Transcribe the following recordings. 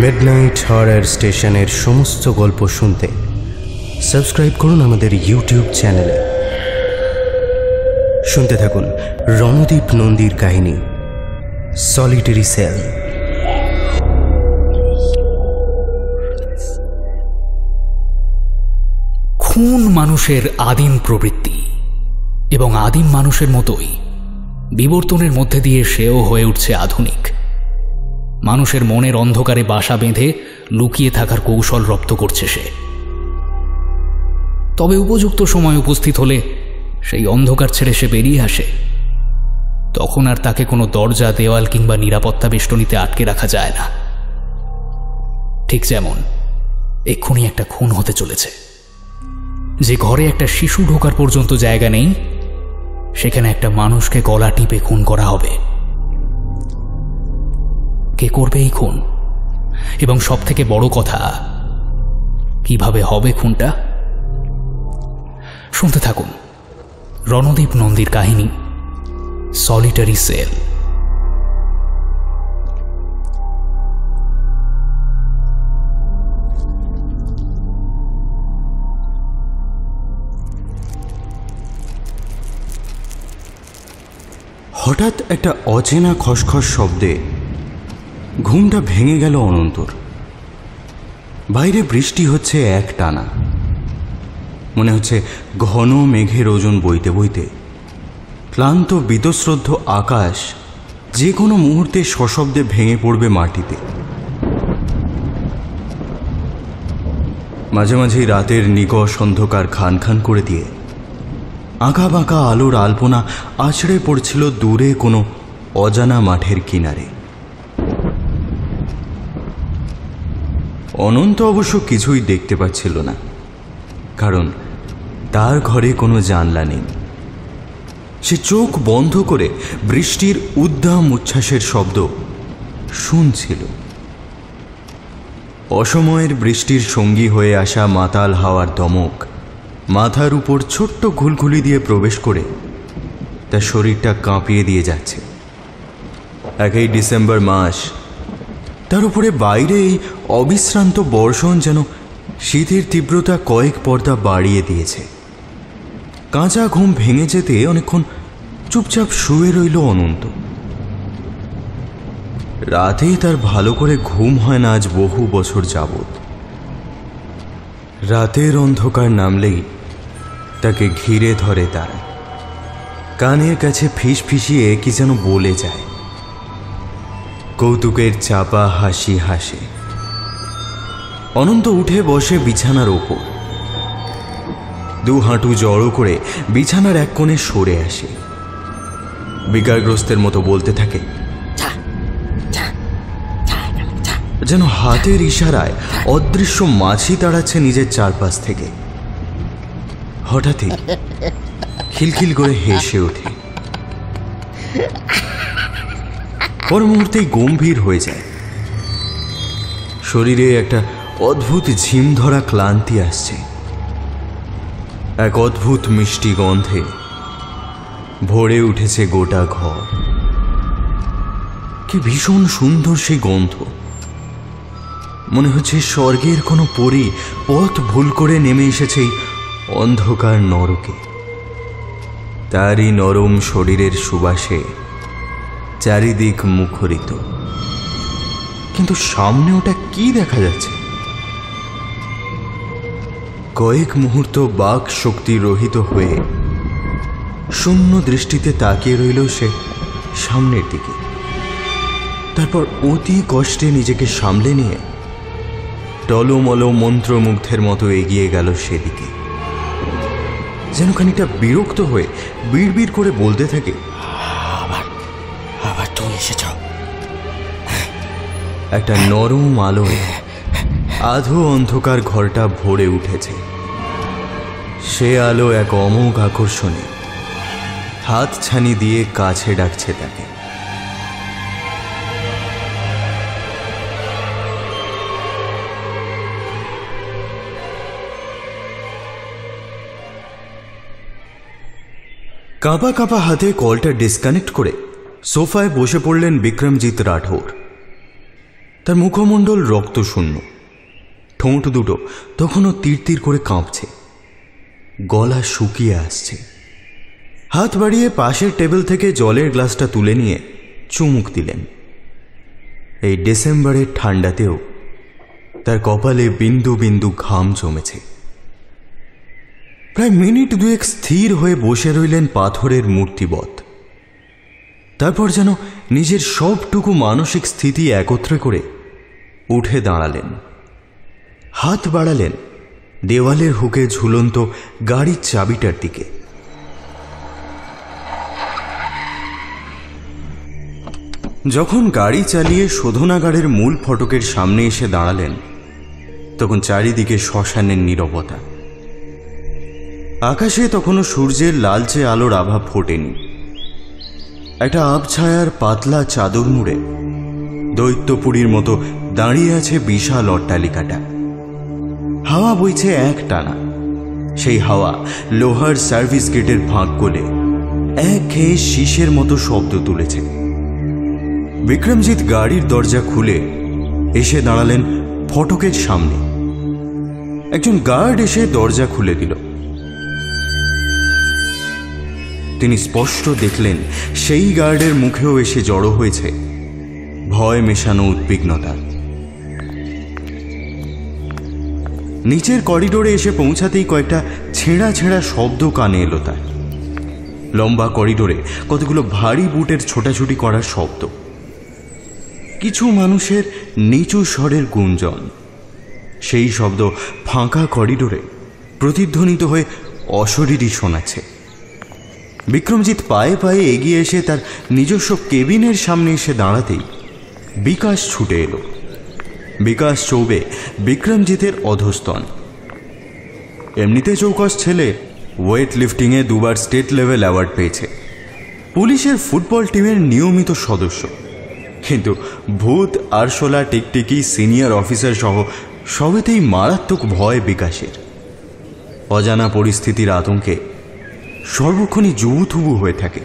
Midnight হরার স্টেশনের সমস্ত গল্প শুনতে সাবস্ক্রাইব করুন আমাদের ইউটিউব চ্যানেলে শুনতে থাকুন রণদীপ নন্দীর কাহিনী সলিটারি সেল খুন মানুষের আদিম প্রবৃত্তি এবং আদিম মানুষের মতোই বিবর্তনের মধ্যে দিয়ে সেও হয়ে উঠছে আধুনিক। মানুষের মনের অন্ধকারে বাসা বেঁধে লুকিয়ে থাকার কৌশল রপ্ত করছে সে। তবে উপযুক্ত সময় উপস্থিত হলে সেই অন্ধকার ছেড়ে সে বেরিয়ে আসে। তখন আর তাকে কোনো দরজা, দেওয়াল কিংবা নিরাপত্তা বেষ্টনীতে আটকে রাখা যায় না। ঠিক যেমন এক্ষুনি একটা খুন হতে চলেছে। যে ঘরে একটা শিশু ঢোকার পর্যন্ত জায়গা নেই, সেখানে একটা মানুষকে গলা টিপে খুন করা হবে। কে করবে এই খুন? এবং সব থেকে বড় কথা, কীভাবে হবে খুনটা? শুনতে থাকুন। রণদীপ নন্দীর কাহিনী সলিটারি সেল হঠাৎ একটা অচেনা খসখস শব্দে ঘুমটা ভেঙে গেল অনন্তর। বাইরে বৃষ্টি হচ্ছে এক টানা। মনে হচ্ছে ঘন মেঘের ওজন বইতে বইতে। ক্লান্ত, বিতশ্রদ্ধ আকাশ যে কোনো মুহূর্তে সশব্দে ভেঙে পড়বে মাটিতে। মাঝে মাঝেই রাতের নিকষ অন্ধকার খান খান করে দিয়ে আঁকা বাঁকা আলোর আলপনা আছড়ে পড়ছিল দূরে কোনো অজানা মাঠের কিনারে। অনন্ত অবশ্য কিছুই দেখতে পাচ্ছিল না, কারণ তার ঘরে কোনো জানলা নেই। সে চোখ বন্ধ করে বৃষ্টির উদ্দাম উচ্ছ্বাসের শব্দ শুনছিল। অসময়ের বৃষ্টির সঙ্গী হয়ে আসা মাতাল হাওয়ার দমক মাথার উপর ছোট্ট ঘুলঘুলি দিয়ে প্রবেশ করে তার শরীরটা কাঁপিয়ে দিয়ে যাচ্ছে। একই ডিসেম্বর মাস তার উপরে বাইরে এই অবিশ্রান্ত বর্ষণ যেন শীতের তীব্রতা কয়েক পর্দা বাড়িয়ে দিয়েছে। কাঁচা ঘুম ভেঙে যেতে অনেকক্ষণ চুপচাপ শুয়ে রইল অনন্ত। রাতেই তার ভালো করে ঘুম হয় না আজ বহু বছর যাবত রাতের অন্ধকার নামলেই তাকে ঘিরে ধরে তারা। কানের কাছে ফিস ফিসিয়ে কি যেন বলে যায়। কৌতুকের চাপা হাসি হাসে। অনন্ত উঠে বসে বিছানার ওপর। দু হাঁটু জড়ো করে বিছানার এক কোণে সরে আসে। বিকারগ্রস্তের মতো বলতে থাকে যেন হাতের ইশারায় অদৃশ্য মাছি তাড়াচ্ছে নিজের চারপাশ থেকে। হঠাৎই খিলখিল করে হেসে ওঠে। পর মুহূর্তেই গম্ভীর হয়ে যায়। শরীরে একটা অদ্ভুত ঝিম ধরা ক্লান্তি আসছে। এক অদ্ভুত মিষ্টি গন্ধে ভরে উঠেছে গোটা ঘর। কি ভীষণ সুন্দর সেই গন্ধ। মনে হচ্ছে স্বর্গের কোনো পরী পথ ভুল করে নেমে এসেছে অন্ধকার নরকে। তারই নরম শরীরের সুবাসে চারিদিক মুখরিত। কিন্তু সামনে ওটা কি দেখা যাচ্ছে? কয়েক মুহূর্ত বাক শক্তি রহিত হয়ে শূন্য দৃষ্টিতে তাকিয়ে রইল সে সামনের দিকে। তারপর অতি কষ্টে নিজেকে সামলে নিয়ে টলমল মন্ত্রমুগ্ধের মতো এগিয়ে গেল সেদিকে। যেন খানিকটা বিরক্ত হয়ে বিড়বিড় করে বলতে থাকে একটা নরম আলোয় আধো অন্ধকার ঘরটা ভরে উঠেছে। সে আলো এক অমোঘ আকর্ষণে হাত ছানি দিয়ে কাছে ডাকছে তাকে। কাঁপা কাঁপা হাতে কলটা ডিসকানেক্ট করে সোফায় বসে পড়লেন বিক্রমজিৎ রাঠোর। তার মুখমণ্ডল রক্তশূন্য ঠোঁট দুটো তখনও তীর তীর করে কাঁপছে। গলা শুকিয়ে আসছে। হাত বাড়িয়ে পাশের টেবিল থেকে জলের গ্লাসটা তুলে নিয়ে চুমুক দিলেন। এই ডিসেম্বরের ঠান্ডাতেও তার কপালে বিন্দু বিন্দু ঘাম জমেছে। প্রায় মিনিট দুয়েক স্থির হয়ে বসে রইলেন পাথরের মূর্তিবৎ। তারপর যেন নিজের সবটুকু মানসিক স্থিতি একত্রে করে উঠে দাঁড়ালেন। হাত বাড়ালেন। দেওয়ালের হুকে ঝুলন্ত গাড়ির চাবিটার দিকে। যখন গাড়ি চালিয়ে শোধনাগারের মূল ফটকের সামনে এসে দাঁড়ালেন, তখন চারিদিকে শ্মশানের নীরবতা। আকাশে তখনও সূর্যের লালচে আলোর আভা ফোটেনি। একটা আবছায়ার পাতলা চাদর মুড়ে দৈত্যপুরীর মতো দাঁড়িয়ে আছে বিশাল অট্টালিকাটা। হাওয়া বইছে এক টানা। সেই হাওয়া লোহার সার্ভিস গেটের ফাঁক গলে এক খেয়ে শীষের মতো শব্দ তুলেছে। বিক্রমজিৎ গাড়ির দরজা খুলে এসে দাঁড়ালেন ফটকের সামনে। একজন গার্ড এসে দরজা খুলে দিল। তিনি স্পষ্ট দেখলেন সেই গার্ডের মুখেও এসে জড়ো হয়েছে। ভয় মেশানো উদ্বিগ্নতা। নিচের করিডোরে এসে পৌঁছাতেই কয়েকটা ছেঁড়া ছেঁড়া শব্দ কানে এলো তার। লম্বা করিডোরে কতগুলো ভারী বুটের ছোটাছুটি করার শব্দ। কিছু মানুষের নিচু স্বরের গুঞ্জন। সেই শব্দ ফাঁকা করিডোরে প্রতিধ্বনিত হয়ে অশরীরই শোনাচ্ছে। বিক্রমজিৎ পায়ে পায়ে এগিয়ে এসে তার নিজস্ব কেবিনের সামনে এসে দাঁড়াতেই বিকাশ ছুটে এলো। বিকাশ চৌবে, বিক্রমজিতের অধস্তন। এমনিতে চৌকস ছেলে ওয়েট লিফটিংয়ে দুবার স্টেট লেভেল অ্যাওয়ার্ড পেয়েছে। পুলিশের ফুটবল টিমের নিয়মিত সদস্য। কিন্তু ভূত, আরশোলা, টিকটিকি সিনিয়র অফিসার সহ সবেতেই মারাত্মক ভয় বিকাশের। অজানা পরিস্থিতির আতঙ্কে সর্বক্ষণই জুবুথুবু হয়ে থাকে।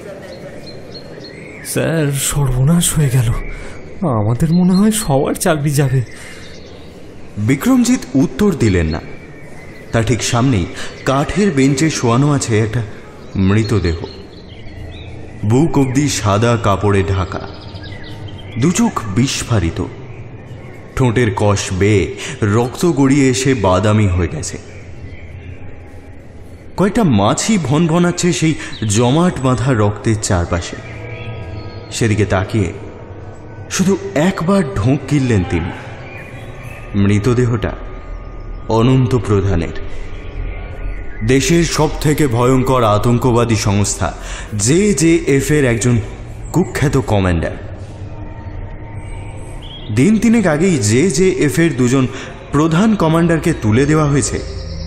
স্যার, সর্বনাশ হয়ে গেল। আমাদের মনে হয় সবার চাকরি যাবে। বিক্রমজিৎ উত্তর দিলেন না। তার ঠিক সামনেই কাঠের বেঞ্চে শোয়ানো আছে একটা মৃতদেহ। বুক অব্দি সাদা কাপড়ে ঢাকা। দুচোখ বিস্ফারিত। ঠোঁটের কষ বেয়ে রক্ত গড়িয়ে এসে বাদামি হয়ে গেছে। কয়েকটা মাছি ভন ভনাচ্ছে সেই জমাট বাঁধা রক্তের চারপাশে। সেদিকে তাকিয়ে শুধু একবার ঢোঁক কিনলেন তিনি। মৃতদেহটা অনন্ত প্রধানের। দেশের সব থেকে ভয়ঙ্কর আতঙ্কবাদী সংস্থা জে জে এফ এর একজন কুখ্যাত কমান্ডার। দিন তিনেক আগেই জে জে এফ এর দুজন প্রধান কমান্ডারকে তুলে দেওয়া হয়েছে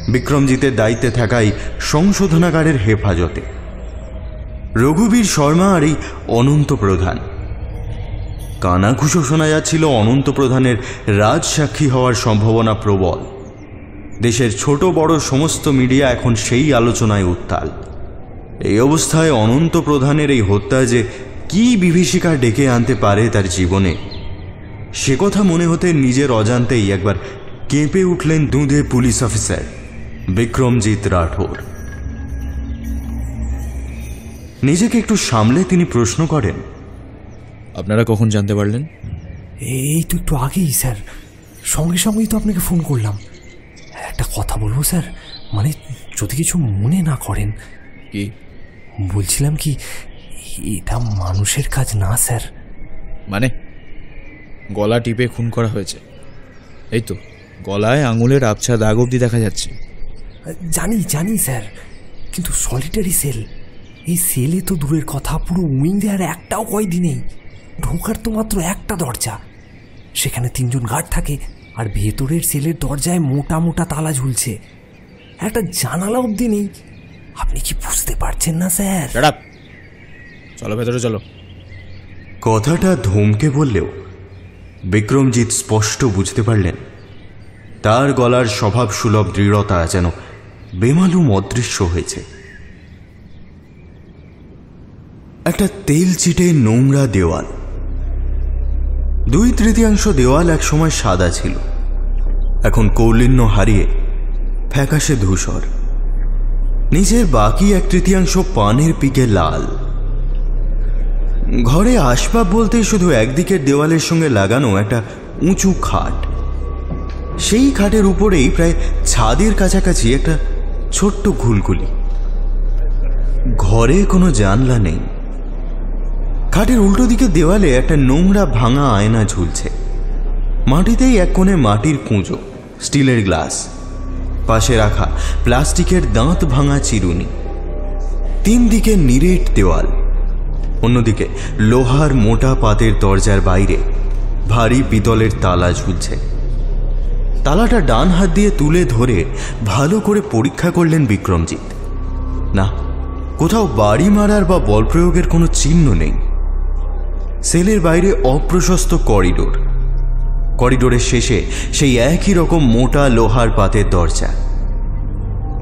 বিক্রমজিতের দায়িত্বে থাকাই সংশোধনাগারের হেফাজতে। রঘুবীর শর্মা আর এই অনন্ত প্রধান। কানাঘুষো শোনা যাচ্ছিল অনন্ত প্রধানের রাজসাক্ষী হওয়ার সম্ভাবনা প্রবল। দেশের ছোট বড় সমস্ত মিডিয়া এখন সেই আলোচনায় উত্তাল। এই অবস্থায় অনন্ত প্রধানের এই হত্যা যে কি বিভীষিকা ডেকে আনতে পারে তার জীবনে, সে কথা মনে হতে নিজের অজান্তেই একবার কেঁপে উঠলেন দুধে পুলিশ অফিসার বিক্রমজিৎ রাঠোর। নিজেকে একটু সামলে তিনি প্রশ্ন করেন আপনারা কখন জানতে পারলেন? এই তো একটু আগেই স্যার। সঙ্গে সঙ্গেই তো আপনাকে ফোন করলাম। একটা কথা বলব স্যার? মানে যদি কিছু মনে না করেন। কি? বলছিলাম কি এটা মানুষের কাজ না স্যার। মানে? গলা টিপে খুন করা হয়েছে। এই তো গলায় আঙুলের আবছা দাগ অবধি দেখা যাচ্ছে। জানি জানি স্যার। কিন্তু সলিটারি সেল এই সেলে তো দূরের কথা পুরো উইং দেওয়ার একটাও কয়দি নেই। ঢোকার তো মাত্র একটা দরজা। সেখানে তিনজন গার্ড থাকে আর ভেতরের সেলের দরজায় মোটা মোটা তালা ঝুলছে। একটা জানালা অবধি নেই। আপনি কি বুঝতে পারছেন না স্যার? চলো ভেতরে চলো। কথাটা ধমকে বললেও বিক্রমজিৎ স্পষ্ট বুঝতে পারলেন। তার গলার স্বভাব সুলভ দৃঢ়তা যেন বেমালুম অদৃশ্য হয়েছে। একটা তেল চিটে নোংরা দেওয়াল। দুই তৃতীয়াংশ দেওয়াল একসময় সাদা ছিল। এখন কৌলিন্য হারিয়ে ফ্যাকাশে ধূসর। নিজের বাকি এক তৃতীয়াংশ পানের পিকে লাল। ঘরে আসবাব বলতে শুধু একদিকের দেওয়ালের সঙ্গে লাগানো একটা উঁচু খাট। সেই খাটের উপরেই প্রায় ছাদের কাছাকাছি একটা ছোট্ট ঘুলঘুলি ঘরে কোনো জানলা নেই। খাটের উল্টো দিকে দেওয়ালে একটা নোংরা ভাঙা আয়না ঝুলছে। মাটিতেই এক কোণে মাটির কুঁজো, স্টিলের গ্লাস। পাশে রাখা প্লাস্টিকের দাঁত ভাঙা চিরুনি। তিন দিকে নিরেট দেওয়াল। অন্যদিকে লোহার মোটা পাতের দরজার বাইরে ভারী পিতলের তালা ঝুলছে। তালাটা ডান হাত দিয়ে তুলে ধরে ভালো করে পরীক্ষা করলেন বিক্রমজিৎ। না, কোথাও বাড়ি মারার বা বল প্রয়োগের কোনো চিহ্ন নেই। সেলের বাইরে অপ্রশস্ত করিডোর। করিডোরের শেষে সেই একই রকম মোটা লোহার পাতের দরজা।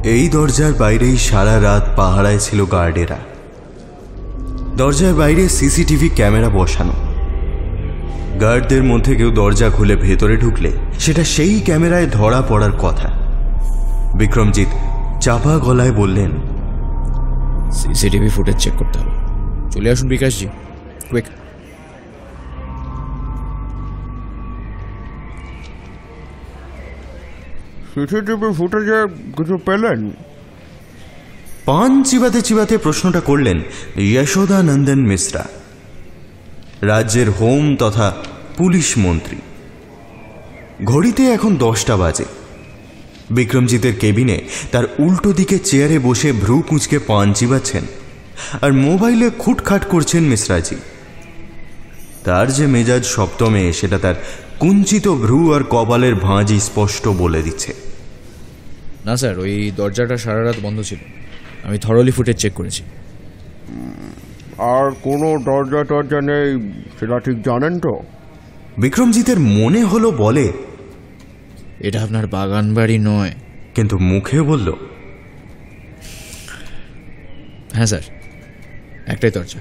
এই দরজার বাইরেই সারা রাত পাহারায় ছিল গার্ডেরা। দরজার বাইরে সিসিটিভি ক্যামেরা বসানো। গার্ডদের মধ্যে কেউ দরজা খুলে ভেতরে ঢুকলে সেটা সেই ক্যামেরায় ধরা পড়ার কথা। বিক্রমজিৎ চাপা গলায় বললেন, সিসিটিভি ফুটেজ চেক করতে হবে। চলে আসুন বিকাশজি। কুইক সিসিটিভি ফুটেজে কিছু পেলেন? পান চিবাতে চিবাতে প্রশ্নটা করলেন যশোদানন্দন মিশ্রা, রাজ্যের হোম তথা পুলিশ মন্ত্রী। ঘড়িতে এখন দশটা বাজে। বিক্রমজিতের কেবিনে তার উল্টো দিকে চেয়ারে বসে ভ্রু কুঁচকে পান চিবাচ্ছেন আর মোবাইলে খুটখাট করছেন মিশ্রাজি। তার যে মেজাজ সপ্তমে, সেটা তার কুঞ্চিত ভ্রু আর কপালের ভাঁজি স্পষ্ট বলে দিচ্ছে। না স্যার ওই দরজাটা সারা রাত বন্ধ ছিল। আমি থরলি ফুটেজ চেক করেছি। আর কোনো দরজা টরজা নেই সেটা ঠিক জানেন তো? বিক্রমজিতের মনে হলো বলে। এটা আপনার বাগান বাড়ি নয়। কিন্তু মুখে বলল হ্যাঁ স্যার একটাই দরজা।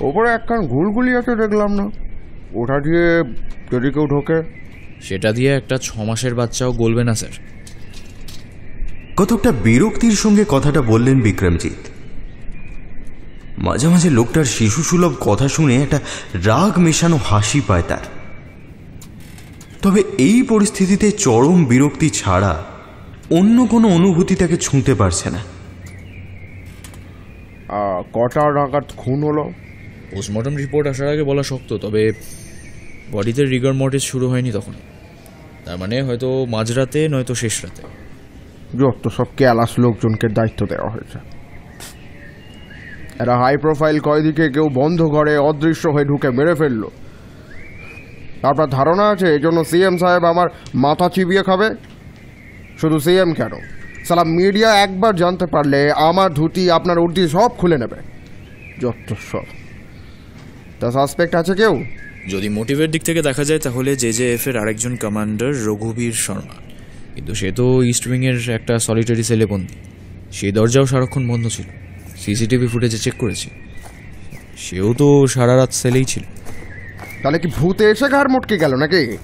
ওপরে একখান ঘুলগুলি আছে দেখলাম না। ওটা দিয়ে যদি কেউ ঢোকে। সেটা দিয়ে একটা ছ মাসের বাচ্চাও গলবে না স্যার। কতকটা বিরক্তির সঙ্গে কথাটা বললেন বিক্রমজিৎ। মাঝে মাঝে লোকটার শিশুসুলভ কথা শুনে একটা রাগ মেশানো হাসি পায় তার। তবে এই পরিস্থিতিতে চরম বিরক্তি ছাড়া অন্য কোনো অনুভূতি তাকে ছুঁতে পারছে না। কটা নাগাদ খুন হলো। পোস্টমর্টম রিপোর্ট আসার আগে বলা শক্ত, তবে বডিতে রিগার মর্টিস শুরু হয়নি তখন। তার মানে হয়তো মাঝরাতে, নয়তো শেষ রাতে যত সব ক্যালাস লোকজনকে দায়িত্ব দেওয়া হয়েছে। এরা হাই প্রোফাইল কয়েদিকে কেউ বন্ধ ঘরে অদৃশ্য হয়ে ঢুকে মেরে ফেলল। আপনার ধারণা আছে এই জন্য সিএম সাহেব আমার মাথা চিবিয়ে খাবে? শুধু সিএম কেন? সালা মিডিয়া একবার জানতে পারলে আমার ধুতি আপনার উর্দি সব খুলে নেবে। যত সব। তা সাসপেক্ট আছে কেউ? যদি মোটিভের দিক থেকে দেখা যায় তাহলে জে জে এফ এর আরেকজন কমান্ডার রঘুবীর শর্মা। কিন্তু সে তো ইস্ট উইংয়ের একটা সলিটারি সেলে বন্দি। সেই দরজাও সারাক্ষণ বন্ধ ছিল। সিসিটিভি ফুটেজে চেক করেছি। সেও তো সারা রাত সেলেই ছিল। তাহলে কি ভূতে এসে ঘাড় মটকে গেল নাকি?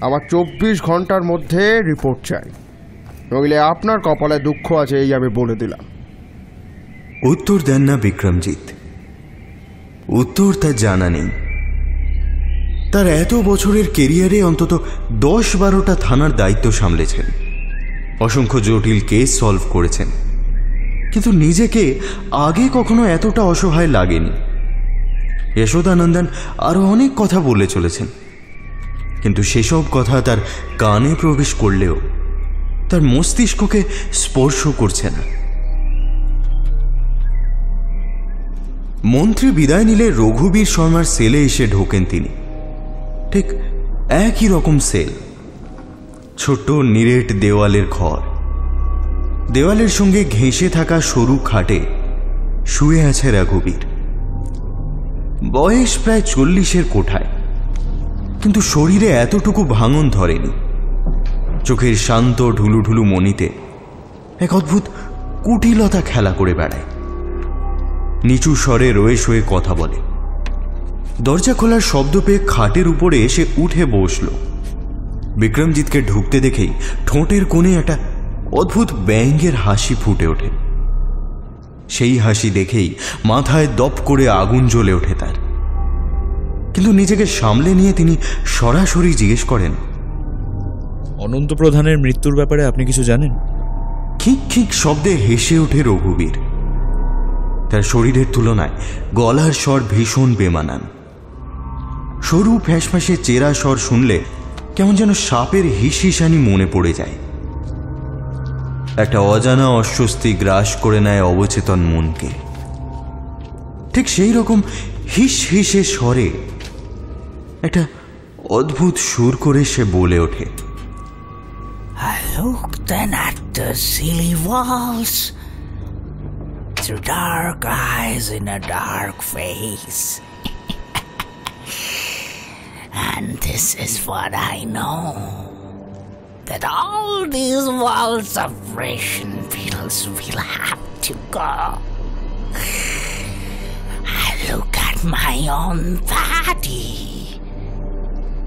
আমার চব্বিশ ঘণ্টার মধ্যে রিপোর্ট চাই। নইলে আপনার কপালে দুঃখ আছে এই আমি বলে দিলাম। উত্তর দেন না বিক্রমজিৎ। উত্তর তার জানা নেই। তার এত বছরের কেরিয়ারে অন্তত দশ বারোটা থানার দায়িত্ব সামলেছেন। অসংখ্য জটিল কেস সলভ করেছেন। কিন্তু নিজেকে আগে কখনো এতটা অসহায় লাগেনি। যশোদানন্দন আরও অনেক কথা বলে চলেছেন। কিন্তু সেসব কথা তার কানে প্রবেশ করলেও তার মস্তিষ্ককে স্পর্শ করছে না। মন্ত্রী বিদায় নিলে রঘুবীর শর্মার সেলে এসে ঢোকেন তিনি। ঠিক একই রকম সেল। ছোট্ট নিরেট দেওয়ালের ঘর। দেওয়ালের সঙ্গে ঘেঁষে থাকা সরু খাটে শুয়ে আছে রঘুবীর। বয়স প্রায় চল্লিশের কোঠায়। কিন্তু শরীরে এতটুকু ভাঙন ধরেনি। চোখের শান্ত ঢুলুঢুলু মনিতে এক অদ্ভুত কুটিলতা খেলা করে বেড়ায়। নিচু স্বরে রয়ে শয়ে কথা বলে। দরজা খোলার শব্দ পেয়ে খাটের উপরে এসে উঠে বসল। বিক্রমজিৎকে ঢুকতে দেখেই ঠোঁটের কোণে একটা অদ্ভুত ব্যঙ্গের হাসি ফুটে ওঠে। সেই হাসি দেখেই মাথায় দপ করে আগুন জ্বলে ওঠে তার। কিন্তু নিজেকে সামলে নিয়ে তিনি সরাসরি জিজ্ঞেস করেন অনন্ত প্রধানের মৃত্যুর ব্যাপারে আপনি কিছু জানেন? খিক খিক শব্দে হেসে ওঠে রঘুবীর। তার শরীরের তুলনায় গলার স্বর ভীষণ বেমানান। সরু ফ্যাঁসফ্যাঁসে চেরা স্বর শুনলে কেমন যেন সাপের হিসিসানি মনে পড়ে যায়। একটা অজানা অস্বস্তি গ্রাস করে নেয় অবচেতন মনকে। ঠিক সেই রকম হিস হিসে স্বরে একটা অদ্ভুত সুর করে সে বলে ওঠে। I looked then at the silly walls through dark eyes in a dark face. and this is what I know that all these walls of Russian beetles will have to go. I look at my own body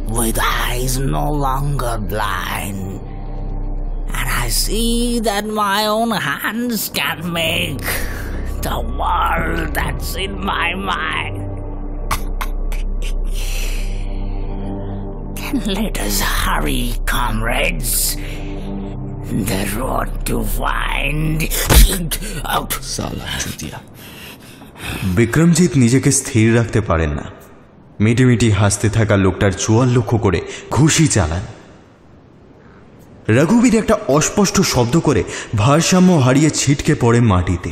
with eyes no longer blind. And I see that my own hands can make the world that's in my mind. then let us hurry, comrades. The road to find out. সালা চুতিয়া বিক্রমজিৎ নিজেকে স্থির রাখতে পারেন না মিটিমিটি হাসতে থাকা লোকটার চোয়াল লক্ষ্য করে ঘুষি চালান রঘুবীর একটা অস্পষ্ট শব্দ করে ভারসাম্য হারিয়ে ছিটকে পড়ে মাটিতে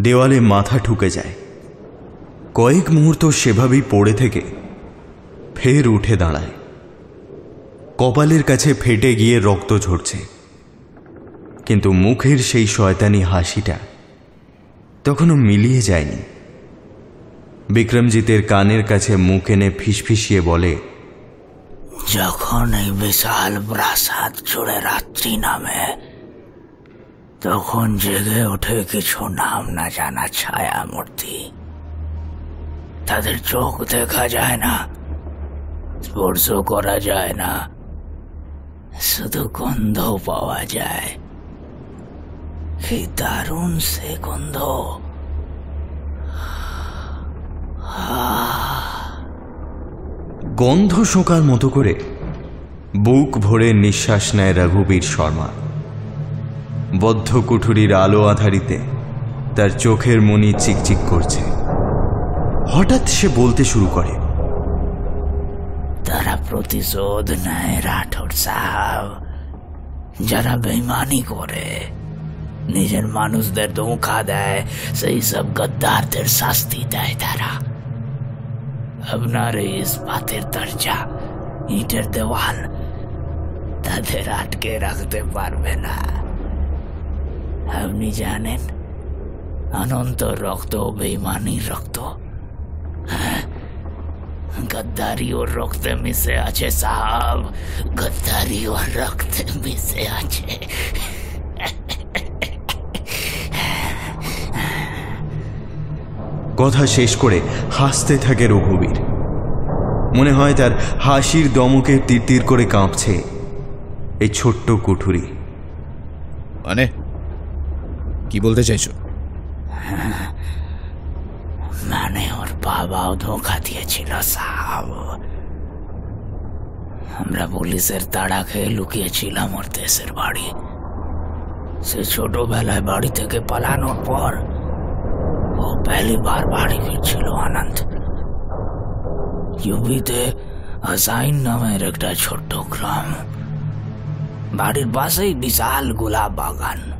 দেওয়ালে মাথা ঠুকে যায়। কয়েক মুহূর্ত সেভাবেই পড়ে থেকে ফের উঠে দাঁড়ায়। কপালের কাছে ফেটে গিয়ে রক্ত ঝরছে। কিন্তু মুখের সেই শয়তানি হাসিটা তখনও মিলিয়ে যায়নি। বিক্রমজিতের কানের কাছে মুখ এনে ফিসফিসিয়ে বলে, যখন এই বিশাল প্রাসাদ জুড়ে রাত্রি নামে তখন জেগে ওঠে কিছু নাম না জানা ছায়া মূর্তি তাদের চোখ দেখা যায় না, স্পর্শ করা যায় না, শুধু গন্ধ পাওয়া যায়। কি দারুণ সে গন্ধ। গন্ধ শোকার মতো করে বুক ভরে নিঃশ্বাস নেয় রঘুবীর শর্মা। বদ্ধ কুঠুরির আলো আধারিতে তার চোখের মনি চিকচিক করছে। হঠাৎ সে বলতে শুরু করে, তারা প্রতিশোধ নেয়, রাঠোর সাহেব। যারা বেইমানি করে, নিজের মানুষদের ধোঁকা দেয়, সেই সব গদ্দারদের শাস্তি দেয় তারা। আপনার এই ইস্পাতের দরজা, ইটের দেওয়াল, তাদের আটকে রাখতে পারবে না। আপনি জানেন? অনন্ত রক্ত বেইমানির রক্ত। হ্যাঁ? গদ্দারি ওর রক্তে মিশে আছে সাহাব। গদ্দারি ওর রক্ত মিশে আছে। কথা শেষ করে হাসতে থাকে রঘুবীর। মনে হয় তার হাসির দমকে তীর তীর করে কাঁপছে। এই ছোট্ট কুঠুরি। মানে কি বলতে চাইছো? মানে ওর বাবাও ধোকা দিয়েছিল সাহাব আমরা পুলিশের তাড়া খেয়ে লুকিয়েছিলাম ওর দেশের বাড়ি। সে ছোটবেলায় বাড়ি থেকে পালানোর পর ও পহলি বার বাড়ি ফিরছিল আনন্দ। ইউপিতে আসাইন নামের একটা ছোট্ট গ্রাম। বাড়ির পাশেই বিশাল গোলাপ বাগান।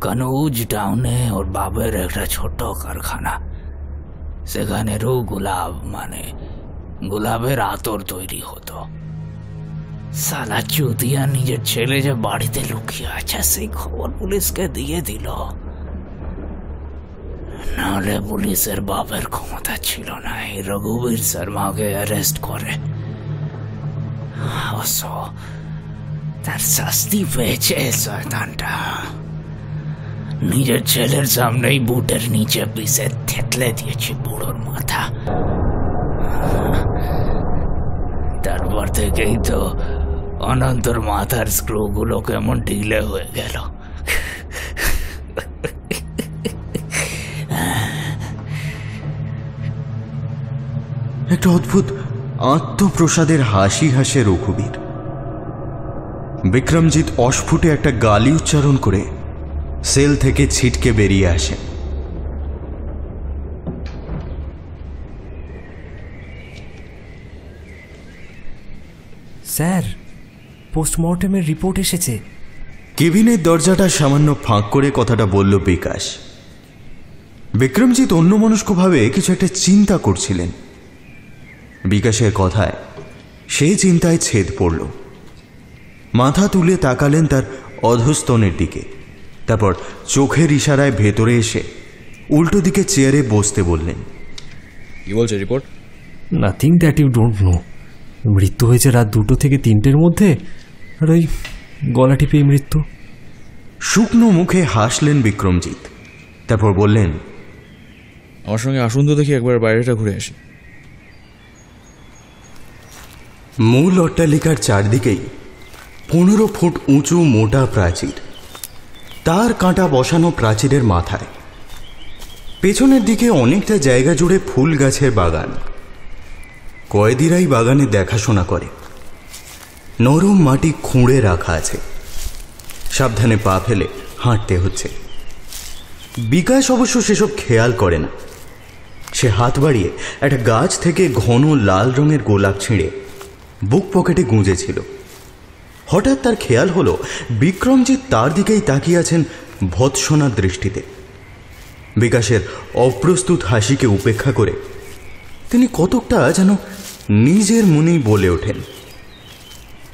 কনৌজ টাউনে ওর বাবার একটা ছোট্ট কারখানা। গোলাপ মানে গোলাপের আতর তৈরি হতো। সালা চুতিয়া নিজের ছেলে যে বাড়িতে লুকিয়ে আছে, সেই খবর পুলিশকে দিয়ে দিল। নাহলে পুলিশের বাপের ক্ষমতা ছিল না, এই রঘুবীর শর্মাকে অ্যারেস্ট করে। অবশ্য তার শাস্তি পেয়েছে শয়তানটা। নিজের ছেলের সামনেই বুটের নিচে পিসে থেতলে দিয়েছে বুড়োর মাথা। তারপর থেকেই তো অনন্তর মাথার স্ক্রুগুলো কেমন ঢিলে হয়ে গেল। একটা অদ্ভুত আত্মপ্রসাদের হাসি হাসে রঘুবীর। বিক্রমজিৎ অস্ফুটে একটা গালি উচ্চারণ করে সেল থেকে ছিটকে বেরিয়ে আসে। স্যার পোস্টমর্টেমের রিপোর্ট এসেছে। কেবিনের দরজাটা সামান্য ফাঁক করে কথাটা বলল বিকাশ। বিক্রমজিৎ অন্যমনস্কভাবে কিছু একটা চিন্তা করছিলেন। বিকাশের কথায় সেই চিন্তায় ছেদ পড়ল। মাথা তুলে তাকালেন তার অধস্তনের দিকে। তারপর চোখের ইশারায় ভেতরে এসে উল্টো দিকে চেয়ারে বসতে বললেন কি বলছে report? Nothing that you don't know মৃত্যু হয়েছে রাত দুটো থেকে তিনটের মধ্যে আর ওই গলা টিপে মৃত্যু। শুকনো মুখে হাসলেন বিক্রমজিৎ। তারপর বললেন আমার সঙ্গে আসুন তো দেখি একবার বাইরেটা ঘুরে আসি। মূল অট্টালিকার চারদিকেই পনেরো ফুট উঁচু মোটা প্রাচীর। তার কাঁটা বসানো প্রাচীরের মাথায়। পেছনের দিকে অনেকটা জায়গা জুড়ে ফুল গাছের বাগান। কয়েদিরাই বাগানে দেখাশোনা করে। নরম মাটি খুঁড়ে রাখা আছে। সাবধানে পা ফেলে হাঁটতে হচ্ছে। বিকাশ অবশ্য সেসব খেয়াল করে না। সে হাত বাড়িয়ে একটা গাছ থেকে ঘন লাল রঙের গোলাপ ছিঁড়ে বুক পকেটে গুঁজেছিল। হঠাৎ তার খেয়াল হলো বিক্রমজিৎ তার দিকেই তাকিয়ে আছেন ভৎসনার দৃষ্টিতে। বিকাশের অপ্রস্তুত হাসিকে উপেক্ষা করে তিনি কতকটা যেন নিজের মনেই বলে ওঠেন।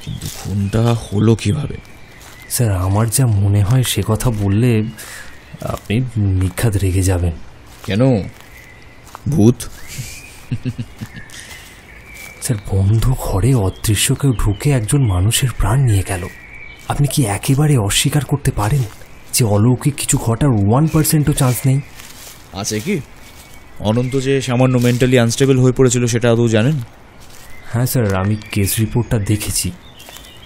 কিন্তু খুনটা হলো কীভাবে? স্যার আমার যা মনে হয় সে কথা বললে আপনি নিখাত রেগে যাবেন। কেন? ভূত? স্যার বন্ধ ঘরে অদৃশ্য কেউ ঢুকে একজন মানুষের প্রাণ নিয়ে গেল। আপনি কি একেবারে অস্বীকার করতে পারেন যে অলৌকিক কিছু ঘটার ওয়ান পার্সেন্টও চান্স নেই? আছে কি? অনন্ত যে সামান্য মেন্টালি আনস্টেবল হয়ে পড়েছিল সেটা আদৌ জানেন? হ্যাঁ স্যার আমি কেস রিপোর্টটা দেখেছি।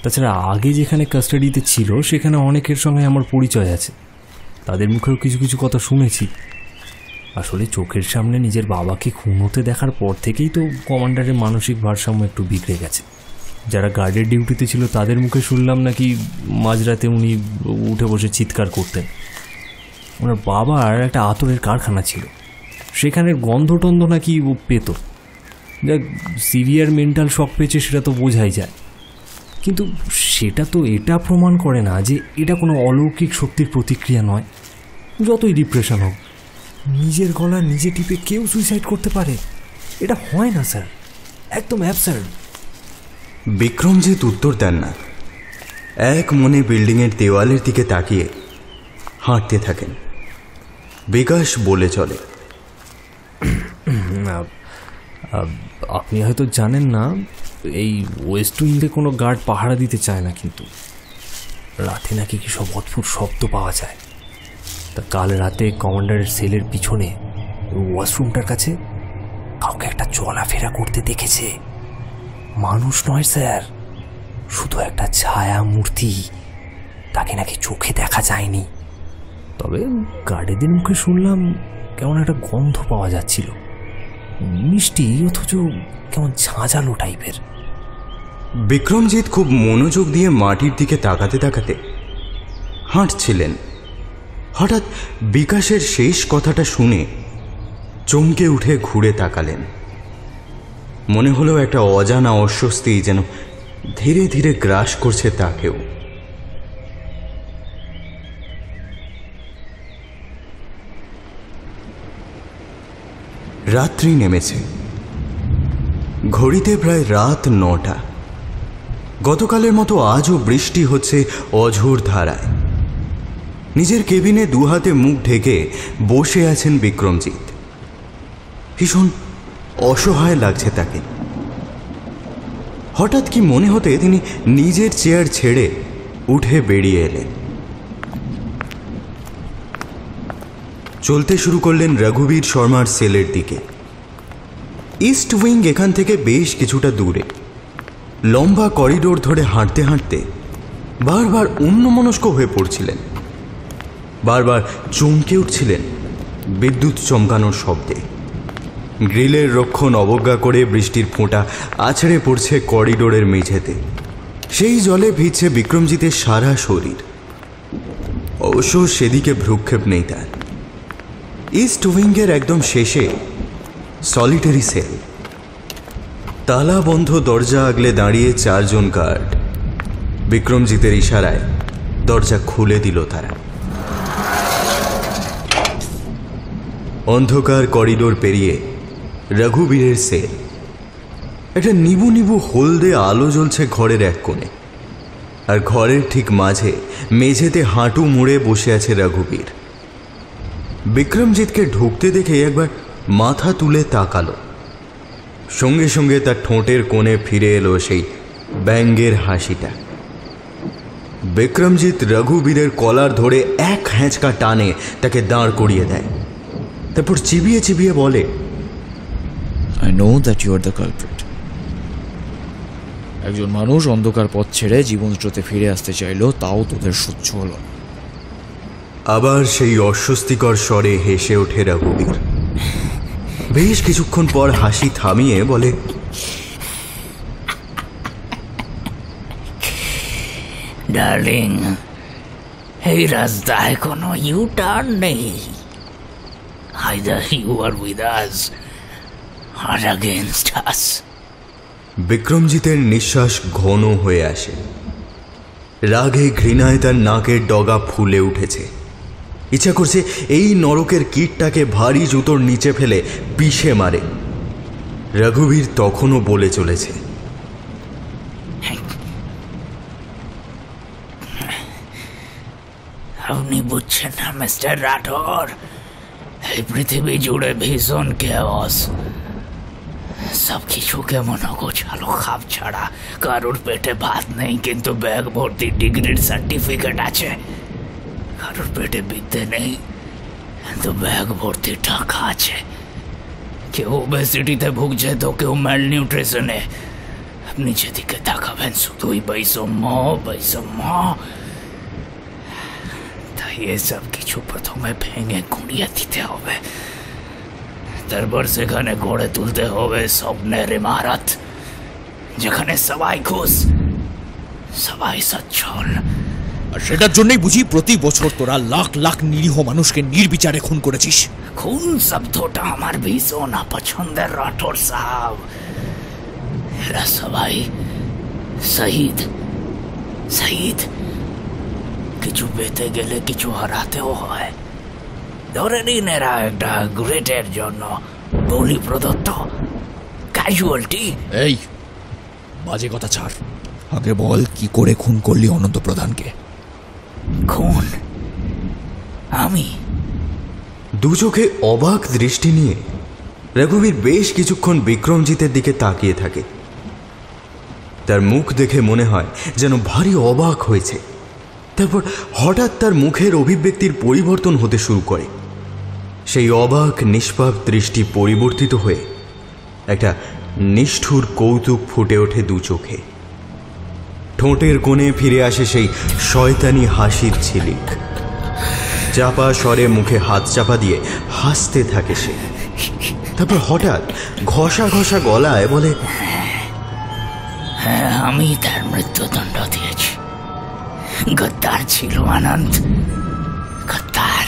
তাছাড়া আগে যেখানে কাস্টাডিতে ছিল সেখানে অনেকের সঙ্গে আমার পরিচয় আছে। তাদের মুখেও কিছু কিছু কথা শুনেছি। আসলে চোখের সামনে নিজের বাবাকে খুন হতে দেখার পর থেকেই তো কমান্ডারের মানসিক ভারসাম্য একটু বিগড়ে গেছে। যারা গার্ডের ডিউটিতে ছিল তাদের মুখে শুনলাম নাকি মাঝরাতে উনি উঠে বসে চিৎকার করতেন। ওনার বাবার একটা আতরের কারখানা ছিল। সেখানের গন্ধটন্ধ নাকি ও পেত। যা সিভিয়ার মেন্টাল শক পেয়েছে সেটা তো বোঝাই যায়। কিন্তু সেটা তো এটা প্রমাণ করে না যে এটা কোনো অলৌকিক শক্তির প্রতিক্রিয়া নয়। যতই ডিপ্রেশন হোক নিজের গলা নিজে টিপে কেউ সুইসাইড করতে পারে? এটা হয় না স্যার। একদম অ্যাবসার্ড বিক্রমজিৎ উত্তর দেন না এক মনে বিল্ডিংয়ের দেওয়ালের দিকে তাকিয়ে হাঁটতে থাকেন। বিকাশ বলে চলে আপনি হয়তো জানেন না এই ওয়েস্ট উইংয়ে কোনো গার্ড পাহারা দিতে চায় না কিন্তু। রাতে নাকি কি সব অদ্ভুত শব্দ পাওয়া যায়? তা কাল রাতে কমান্ডারের সেলের পিছনে ওয়াশরুমটার কাছে কাউকে একটা চলাফেরা করতে দেখেছে। মানুষ নয়, স্যার। শুধু একটা ছায়া মূর্তি। তাকে নাকি চোখে দেখা যায়নি। তবে গার্ডেদের মুখে শুনলাম কেমন একটা গন্ধ পাওয়া যাচ্ছিল। মিষ্টি অথচ কেমন ঝাঁঝালো টাইপের। বিক্রমজিৎ খুব মনোযোগ দিয়ে মাটির দিকে তাকাতে তাকাতে হাঁটছিলেন। হঠাৎ বিকাশের শেষ কথাটা শুনে চমকে উঠে ঘুরে তাকালেন। মনে হলো একটা অজানা অস্বস্তি যেন ধীরে ধীরে গ্রাস করছে তাকেও। রাত্রি নেমেছে। ঘড়িতে প্রায় রাত নটা। গতকালের মতো আজও বৃষ্টি হচ্ছে অঝোর ধারায়। নিজের কেবিনে দুহাতে মুখ ঢেকে বসে আছেন বিক্রমজিৎ। ভীষণ অসহায় লাগছে তাকে। হঠাৎ কি মনে হতে তিনি নিজের চেয়ার ছেড়ে উঠে বেরিয়ে এলেন। চলতে শুরু করলেন রঘুবীর শর্মার সেলের দিকে। ইস্ট উইং এখান থেকে বেশ কিছুটা দূরে। লম্বা করিডোর ধরে হাঁটতে হাঁটতে বারবার অন্যমনস্ক হয়ে পড়ছিলেন। বারবার চমকে উঠছিলেন বিদ্যুৎ চমকানোর শব্দে। গ্রিলের রক্ষণ অবজ্ঞা করে বৃষ্টির ফোঁটা আছড়ে পড়ছে করিডোরের মেঝেতে। সেই জলে ভিজছে বিক্রমজিতের সারা শরীর। অবশ্য সেদিকে ভ্রুক্ষেপ নেই তার। ইস্ট উইংয়ের একদম শেষে সলিটারি সেল তালা বন্ধ, দরজা আগলে দাঁড়িয়ে চারজন গার্ড বিক্রমজিতের ইশারায় দরজা খুলে দিল তারা। অন্ধকার করিডোর পেরিয়ে রঘুবীরের সেল। একটা নিবু নিবু হলদে আলো জ্বলছে ঘরের এক কোণে। আর ঘরের ঠিক মাঝে মেঝেতে হাঁটু মুড়ে বসে আছে রঘুবীর। বিক্রমজিৎকে ঢুকতে দেখে একবার মাথা তুলে তাকালো। সঙ্গে সঙ্গে তার ঠোঁটের কোণে ফিরে এলো সেই ব্যঙ্গের হাসিটা। বিক্রমজিৎ রঘুবীরের কলার ধরে এক হ্যাঁচকা টানে তাকে দাঁড় করিয়ে দেয়। তারপর চিবিয়ে চিবিয়ে বলে I know that you are the culprit একজন মানুষ অন্ধকার পথ ছেড়ে জীবন স্রোতে ফিরে আসতে চাইলো তাও তোদের সহ্য হলো। আবার সেই অস্বস্তিকর স্বরে হেসে ওঠে রঘুবীর। বেশ কিছুক্ষণ পর হাসি থামিয়ে বলে ডার্লিং এই রাস্তায় কোনো ইউ টার্ন নেই। Either you are with us or against us বিক্রমজিতের নিঃশ্বাস ঘন হয়ে আসে। রাগে ঘৃণায় তার নাকের ডগা ফুলে উঠেছে। ইচ্ছা করছে এই নরকের কীটটাকে ভারী জুতোর নিচে ফেলে পিষে মারে। রঘুবীর তখনও বলে চলেছে। আপনি বুঝছেন না মিস্টার রাঠোর? এই পৃথিবী জুড়ে ভীষণ কেওস সব কিছু কেমন অগোছালো খাপ ছাড়া কারোর পেটে ভাত নেই কিন্তু ব্যাগ ভর্তি ডিগ্রির সার্টিফিকেট আছে কারোর পেটে বিদ্যে নেই কিন্তু ব্যাগ ভর্তি টাকা আছে কেউ ওবেসিটিতে ভুগছে তো কেউ ম্যাল নিউট্রিশনে আপনি যেদিকে তাকাবেন শুধুই বৈষম্য বৈষম্য তাই এসব কিছু প্রথমে ভেঙে গুঁড়িয়ে দিতে হবে তারপর সেখানে গড়ে তুলতে হবে স্বপ্নের ইমারত যেখানে সবাই খুশ সবাই সচ্ছল আর সেটার জন্যই বুঝি প্রতি বছর তোরা লাখ লাখ নিরীহ মানুষকে নির্বিচারে খুন করেছিস খুন শব্দটা আমার ভীষণ অপছন্দের রাঠোর সাহেব এরা সবাই শহীদ শহীদ কিছু পেতে গেলে কিছু হারাতেও হয়। ধরে নিন এরা একটা গ্রেটের জন্য বলি প্রদত্ত। ক্যাজুয়ালটি এই বাজে কথা ছাড়। আগে বল কি করে খুন করলি অনন্ত প্রধানকে। খুন? আমি? দু চোখে অবাক দৃষ্টি নিয়ে রঘুবীর বেশ কিছুক্ষণ বিক্রমজিতের দিকে তাকিয়ে থাকে। তার মুখ দেখে মনে হয় যেন ভারী অবাক হয়েছে। তারপর হঠাৎ তার মুখের অভিব্যক্তির পরিবর্তন হতে শুরু করে। সেই অবাক, নিষ্পাপ দৃষ্টি পরিবর্তিত হয়ে একটা নিষ্ঠুর কৌতুক ফুটে ওঠে দু চোখে। ঠোঁটের কোণে ফিরে আসে সেই শয়তানি হাসির ঝিলিক। চাপা স্বরে মুখে হাত চাপা দিয়ে হাসতে থাকে সে। তারপর হঠাৎ ঘষা ঘষা গলায় বলে হ্যাঁ আমি তার মৃত্যুদণ্ড দিয়েছি। গদ্দার ছিল আনন্দ। গদ্দার।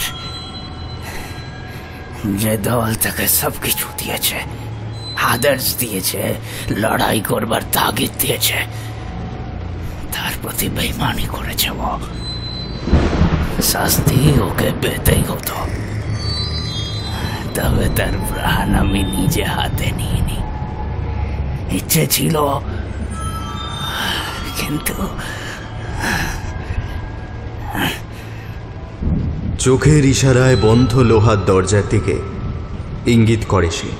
যে দল তাকে সবকিছু দিয়েছে আদার্স দিয়েছে, লড়াই করবার তাগিদ দিয়েছে, তার প্রতি বেইমানি করেছে ও। শাস্তি ওকে পেতেই হতো। তবে তার প্রাণ আমি নিজে হাতে নিইনি। ইচ্ছে ছিল, কিন্তু চোখের ইশারায় বন্ধ লোহার দরজার দিকে ইঙ্গিত করে সে।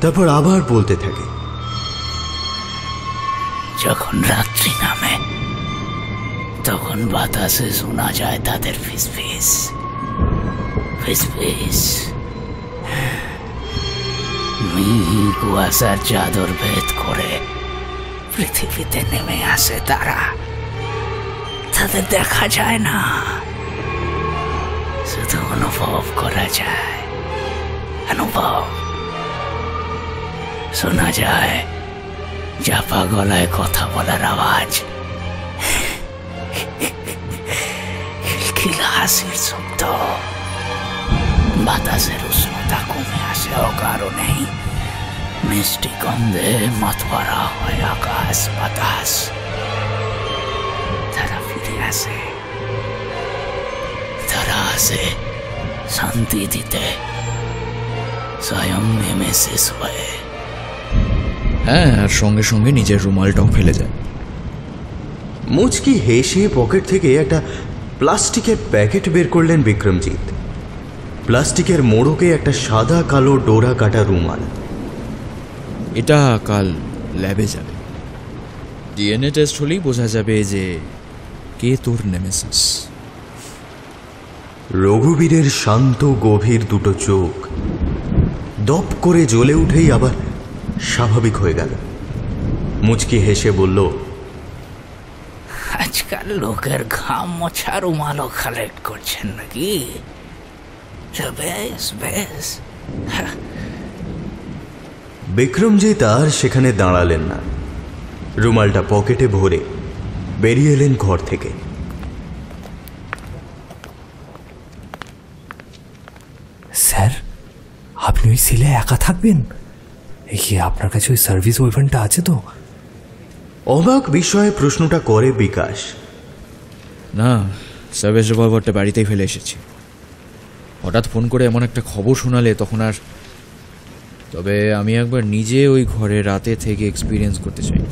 তারপর আবার বলতে থাকে, যখন রাত্রি নামে, তখন বাতাসে শোনা যায় তাদের ফিস ফিস বেশ বেশ মিহি কুয়াশার চাদর ভেদ করে পৃথিবীতে নেমে আসে তারা। তাদের দেখা যায় না। শুধু অনুভব করা যায়। অনুভব। শোনা যায় চাপা গলায় কথা বলার আওয়াজ। খিলখিল হাসির শব্দ। বাতাসের উষ্ণতা কমে আসে অকারণেই মিষ্টি গন্ধে মাতোয়ারা হয় আকাশ বাতাস। আসে তারা আসে শান্তি দিতে। স্বয়ং নেমেসিস হয়ে। হ্যাঁ আর সঙ্গে সঙ্গে নিজের রুমালটাও ফেলে যায়। মুচকি হেসে পকেট থেকে একটা প্লাস্টিকের প্যাকেট বের করলেন বিক্রমজিৎ। প্লাস্টিকের মোড়কে একটা সাদা কালো ডোরা কাটা রুমাল। এটা কাল ল্যাবে যাবে। ডিএনএ টেস্ট হলেই বোঝা যাবে যে কে তোর নেমেসিস? রঘুবীরের শান্ত গভীর দুটো চোখ দপ করে জ্বলে উঠেই আবার স্বাভাবিক হয়ে গেল। মুচকি হেসে বলল আজকাল লোকের ঘাম মোছা রুমালও কালেক্ট করছেন নাকি? তো বেশ বেশ। বিক্রমজিৎ আর সেখানে দাঁড়ালেন না। রুমালটা পকেটে ভরে বেরিয়ে এলেন ঘর থেকে। স্যার আপনি ওই সেলে একা থাকবেন? এই কি আপনার কাছে ওই সার্ভিস ওয়েপনটা আছে তো? অবাক বিষয়ে প্রশ্নটা করে বিকাশ। না সার্ভিস রিভলভারটা বাড়িতেই ফেলে এসেছি। হঠাৎ ফোন করে এমন একটা খবর শোনালে তখন আর তবে আমি একবার নিজে ওই ঘরে রাতে থেকে এক্সপিরিয়েন্স করতে চাই।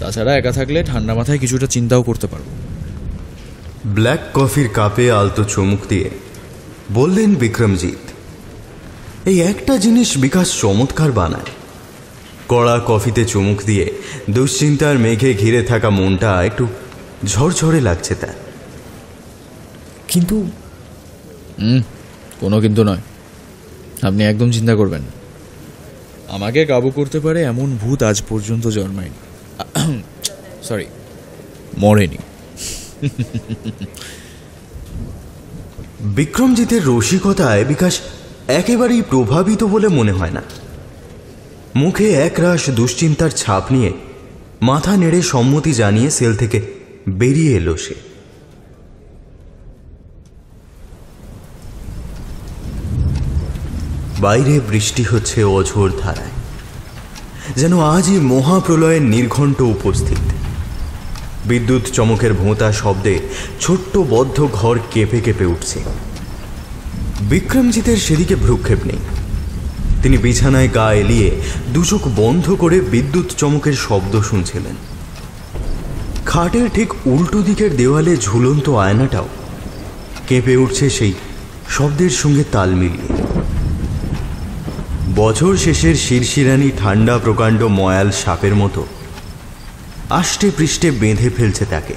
তাছাড়া একা থাকলে ঠান্ডা মাথায় কিছুটা চিন্তাও করতে পারব ব্ল্যাক কফির কাপে আলতো চমুক দিয়ে বললেন বিক্রমজিৎ এই একটা জিনিস বিকাশ চমৎকার বানায়। কড়া কফিতে চুমুক দিয়ে দুশ্চিন্তার মেঘে ঘিরে থাকা মনটা একটু ঝরঝরে লাগছে তার। কিন্তু কোনো কিন্তু নয়। আপনি একদম চিন্তা করবেন আমাকে কাবু করতে পারে এমন ভূত আজ পর্যন্ত জন্মায়নি। সরি মরেনি। বিক্রমজিতের রসিকতায় বিকাশ একেবারেই প্রভাবিত বলে মনে হয় না। মুখে একরাশ দুশ্চিন্তার ছাপ নিয়ে মাথা নেড়ে সম্মতি জানিয়ে সেল থেকে বেরিয়ে এলো সে। বাইরে বৃষ্টি হচ্ছে অঝোর ধারায়। যেন আজই মহাপ্রলয়ের নির্ঘণ্ট উপস্থিত। বিদ্যুৎ চমকের ভোঁতা শব্দে ছোট্ট বদ্ধ ঘর কেঁপে কেঁপে উঠছে। বিক্রমজিতের সেদিকে ভ্রুক্ষেপ নেই। তিনি বিছানায় গা এলিয়ে দুচোখ বন্ধ করে বিদ্যুৎ চমকের শব্দ শুনছিলেন। খাটের ঠিক উল্টো দিকের দেওয়ালে ঝুলন্ত আয়নাটাও কেঁপে উঠছে সেই শব্দের সঙ্গে তাল মিলিয়ে। বছর শেষের শিরশিরানি ঠান্ডা প্রকাণ্ড ময়াল সাপের মতো আষ্টে পৃষ্ঠে বেঁধে ফেলছে তাকে।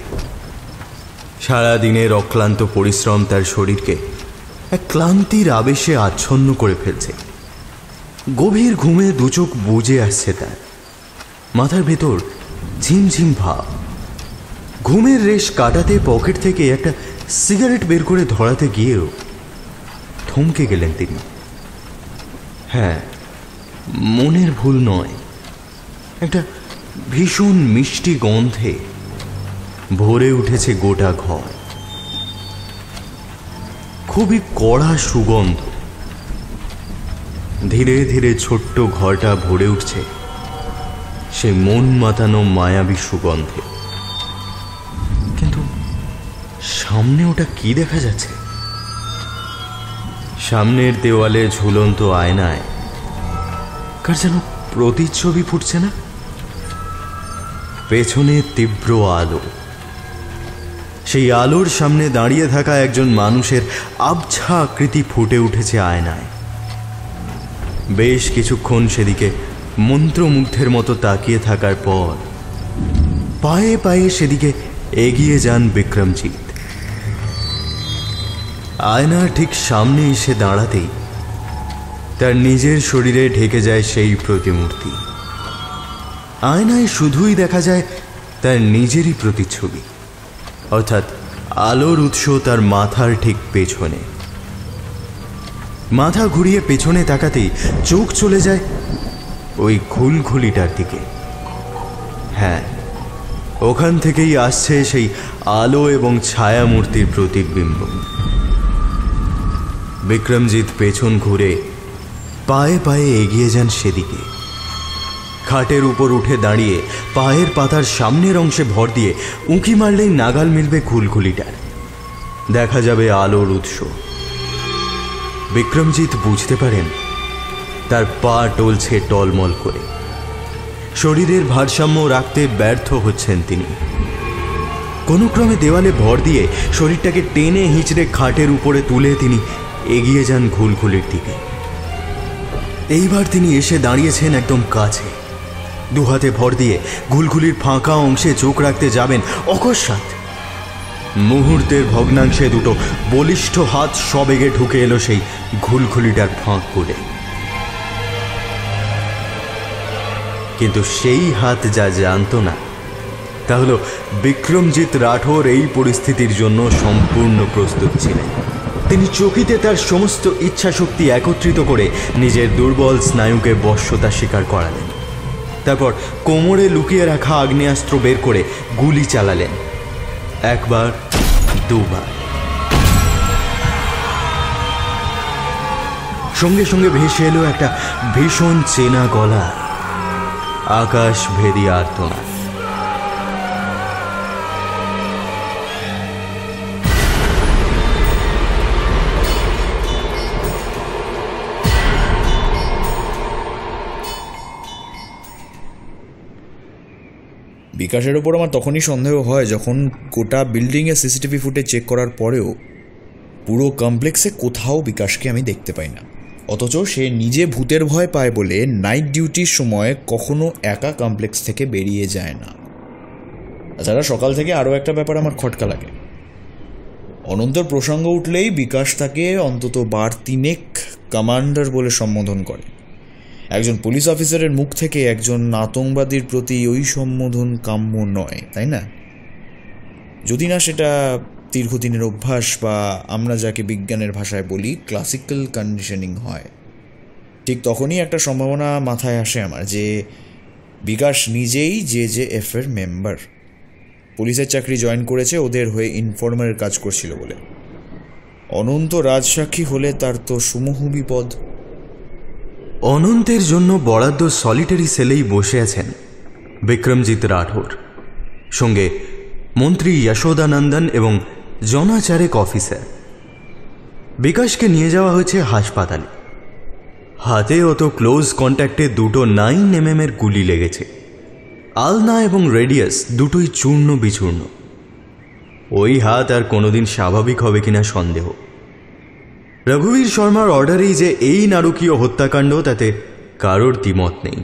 সারা দিনের অক্লান্ত পরিশ্রম তার শরীরকে এক ক্লান্তির আবেশে আচ্ছন্ন করে ফেলছে। গভীর ঘুমে দুচোখ বুজে আসছে তার। মাথার ভেতর ঝিমঝিম ভাব। ঘুমের রেশ কাটাতে পকেট থেকে একটা সিগারেট বের করে ধরাতে গিয়েও থমকে গেলেন তিনি। হ্যাঁ মনের ভুল নয়। একটা ভীষণ মিষ্টি গন্ধে ভরে উঠেছে গোটা ঘর। খুবই কড়া সুগন্ধ। ধীরে ধীরে ছোট্ট ঘরটা ভরে উঠছে সে মন মাতানো মায়াবী সুগন্ধে। কিন্তু সামনে ওটা কি দেখা যাচ্ছে? সামনের দেওয়ালে ঝুলন্ত আয়নায় কার যেন প্রতিচ্ছবি ফুটছে না? পেছনে তীব্র আলো। সেই আলোর সামনে দাঁড়িয়ে থাকা একজন মানুষের আবছা আকৃতি ফুটে উঠেছে আয়নায়। বেশ কিছুক্ষণ সেদিকে মন্ত্রমুগ্ধের মতো তাকিয়ে থাকার পর পায়ে পায়ে সেদিকে এগিয়ে যান বিক্রমজিৎ। আয়নার ঠিক সামনে এসে দাঁড়াতেই তার নিজের শরীরে ঢেকে যায় সেই প্রতিমূর্তি। আয়নায় শুধুই দেখা যায় তার নিজেরই প্রতিচ্ছবি। অর্থাৎ আলোর উৎস তার মাথার ঠিক পেছনে। মাথা ঘুরিয়ে পেছনে তাকাতেই চোখ চলে যায় ওই ঘুলঘুলিটার দিকে। হ্যাঁ ওখান থেকেই আসছে সেই আলো এবং ছায়া মূর্তির প্রতিবিম্ব। বিক্রমজিৎ পেছন ঘুরে পায়ে পায়ে এগিয়ে যান সেদিকে। খাটের উপর উঠে দাঁড়িয়ে পায়ের পাতার সামনের অংশে ভর দিয়ে উঁকি মারলেই নাগাল মিলবে ঘুলঘুলিটার দেখা যাবে আলোর উৎস। বিক্রমজিৎ বুঝতে পারেন, তার পা টলছে টলমল করে। শরীরের ভারসাম্য রাখতে ব্যর্থ হচ্ছেন তিনি। কোনো ক্রমে দেওয়ালে ভর দিয়ে শরীরটাকে টেনে হিঁচড়ে খাটের উপরে তুলে তিনি এগিয়ে যান ঘুলঘুলির দিকে। এইবার তিনি এসে দাঁড়িয়েছেন একদম কাছে। দুহাতে ভর দিয়ে ঘুলঘুলির ফাঁকা অংশে চোখ রাখতে যাবেন অকস্মাৎ। মুহূর্তের ভগ্নাংশে দুটো বলিষ্ঠ হাত সবেগে ঢুকে এলো সেই ঘুলঘুলিটার ফাঁক করে কিন্তু সেই হাত যা জানতো না, তা হলো বিক্রমজিৎ রাঠোর এই পরিস্থিতির জন্য সম্পূর্ণ প্রস্তুত ছিলেন। তিনি চকিতে তার সমস্ত ইচ্ছাশক্তি একত্রিত করে নিজের দুর্বল স্নায়ুকে বশ্যতা স্বীকার করালেন। তারপর কোমরে লুকিয়ে রাখা আগ্নেয়াস্ত্র বের করে গুলি চালালেন। একবার, দুবার। সঙ্গে সঙ্গে ভেসে এলো একটা ভীষণ চেনা গলা। আকাশ ভেদি আর্তনাদ বিকাশের ওপর আমার তখনই সন্দেহ হয় যখন গোটা বিল্ডিংয়ে সিসিটিভি ফুটেজ চেক করার পরেও পুরো কমপ্লেক্সে কোথাও বিকাশকে আমি দেখতে পাই না। অথচ সে নিজে ভূতের ভয় পায় বলে নাইট ডিউটির সময় কখনো একা কমপ্লেক্স থেকে বেরিয়ে যায় না। তাছাড়া সকাল থেকে আরও একটা ব্যাপার আমার খটকা লাগে। অনন্তর প্রসঙ্গ উঠলেই বিকাশ তাকে অন্তত বার তিনেক কমান্ডার বলে সম্বোধন করে। একজন পুলিশ অফিসারের মুখ থেকে একজন আতঙ্কবাদীর প্রতি ওই সম্বোধন কাম্য নয়, তাই না? যদি না সেটা দীর্ঘদিনের অভ্যাস বা আমরা যাকে বিজ্ঞানের ভাষায় বলি ক্লাসিক্যাল কন্ডিশনিং হয়। ঠিক তখনই একটা সম্ভাবনা মাথায় আসে আমার যে বিকাশ নিজেই যে যে এফ এর মেম্বার পুলিশের চাকরি জয়েন করেছে, ওদের হয়ে ইনফর্মারের কাজ করছিল বলে। অনন্ত রাজসাক্ষী হলে তার তো সমূহ বিপদ। অনন্তের জন্য বরাদ্দ সলিটারি সেলেই বসে আছেন বিক্রমজিৎ রাঠোর। সঙ্গে মন্ত্রী যশোদানন্দন এবং জনাচারেক অফিসার বিকাশকে নিয়ে যাওয়া হয়েছে হাসপাতালে। হাতে অত ক্লোজ কন্ট্যাক্টে দুটো নাইন এম এর গুলি লেগেছে। আলনা এবং রেডিয়াস দুটোই চূর্ণ বিচূর্ণ ওই হাত আর কোনোদিন স্বাভাবিক হবে কিনা সন্দেহ। রঘুবীর শর্মার অর্ডারেই যে এই নারকীয় হত্যাকাণ্ড তাতে কারোর দ্বিমত নেই।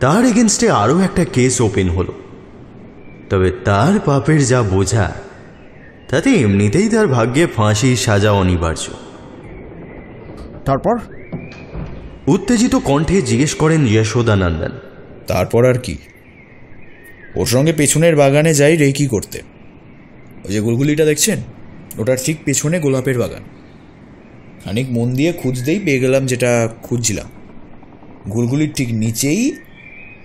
তার এগেনস্টে আরও একটা কেস ওপেন হলো। তবে তার পাপের যা বোঝা তাতে এমনিতেই তার ভাগ্যে ফাঁসির সাজা অনিবার্য। তারপর? উত্তেজিত কণ্ঠে জিজ্ঞেস করেন যশোদানন্দন। তারপর আর কি? ওর সঙ্গে পেছনের বাগানে যাই রেকি করতে? ওই যে গুলগুলিটা দেখছেন? ওটার ঠিক পেছনে গোলাপের বাগান। খানিক মন দিয়ে খুঁজতেই পেয়ে গেলাম যেটা খুঁজছিলাম। গুলগুলির ঠিক নিচেই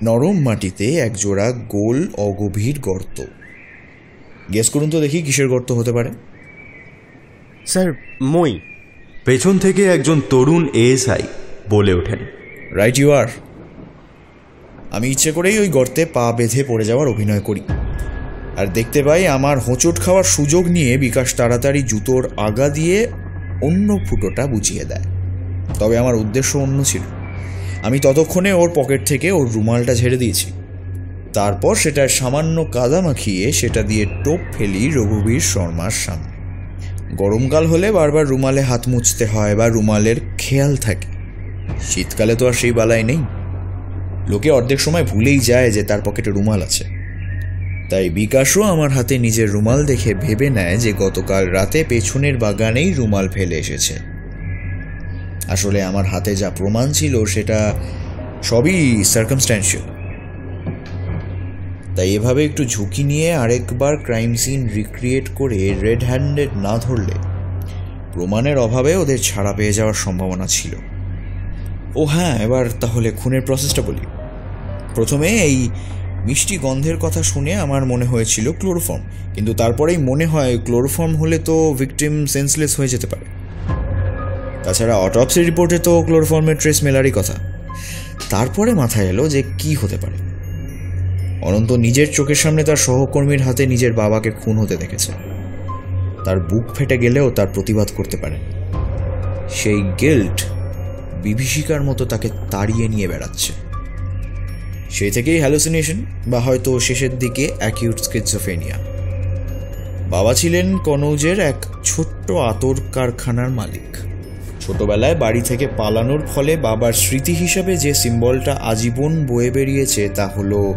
নরম মাটিতে এক জোড়া গোল অগভীর গর্ত। গেস করুন তো দেখি কিসের গর্ত হতে পারে। স্যার মই। পেছন থেকে একজন তরুণ এএসআই বলে ওঠেন। Right you are. আমি ইচ্ছে করেই ওই গর্তে পা বেঁধে পড়ে যাওয়ার অভিনয় করি। আর দেখতে পাই আমার হোঁচট খাওয়ার সুযোগ নিয়ে বিকাশ তাড়াতাড়ি জুতোর আগা দিয়ে অন্য ফুটোটা বুঝিয়ে দেয়। তবে আমার উদ্দেশ্য অন্য ছিল। আমি ততক্ষণে ওর পকেট থেকে ওর রুমালটা ঝেড়ে দিয়েছি। তারপর সেটা সামান্য কাদা মাখিয়ে সেটা দিয়ে টোপ ফেলি রঘুবীর শর্মার সামনে। গরমকাল হলে বারবার রুমালে হাত মুছতে হয় বা রুমালের খেয়াল থাকে। শীতকালে তো আর সেই বালাই নেই। লোকে অর্ধেক সময় ভুলেই যায় যে তার পকেটে রুমাল আছে। তাই বিকাশও আমার হাতে নিজের রুমাল দেখে ভেবে নেয় যে গতকাল রাতে পেছনের বাগানেই রুমাল ফেলে এসেছে। আসলে আমার হাতে যা প্রমাণ ছিল সেটা সবই সার্কামস্ট্যান্সিয়াল তাই এভাবে একটু ঝুঁকি নিয়ে আরেকবার ক্রাইম সিন রিক্রিয়েট করে রেড হ্যান্ডেড না ধরলে প্রমাণের অভাবে ওদের ছাড়া পেয়ে যাওয়ার সম্ভাবনা ছিল। ও হ্যাঁ এবার তাহলে খুনের প্রসেসটা বলি। প্রথমে এই মিষ্টি গন্ধের কথা শুনে আমার মনে হয়েছিল ক্লোরোফর্ম, কিন্তু তারপরেই মনে হয় ক্লোরোফর্ম হলে তো ভিকটিম সেন্সলেস হয়ে যেতে পারে। তাছাড়া অটপসি রিপোর্টে তো ক্লোরোফর্মের ট্রেস মেলারই কথা। তারপরে মাথায় এলো যে কি হতে পারে। অনন্ত নিজের চোখের সামনে তার সহকর্মীর হাতে নিজের বাবাকে খুন হতে দেখেছে। তার বুক ফেটে গেলেও তার প্রতিবাদ করতে পারে সেই গিল্ট বিভীষিকার মতো তাকে তাড়িয়ে নিয়ে বেড়াচ্ছে। সেই থেকেই হ্যালুসিনেশন বা হয়তো শেষের দিকে অ্যাকিউট স্কিজোফেনিয়া বাবা ছিলেন কনৌজের এক ছোট্ট আতর কারখানার মালিক। ছোটবেলায় বাড়ি থেকে পালানোর ফলে বাবার স্মৃতি হিসাবে যে সিম্বলটা আজীবন বয়ে বেরিয়েছে তা হলো,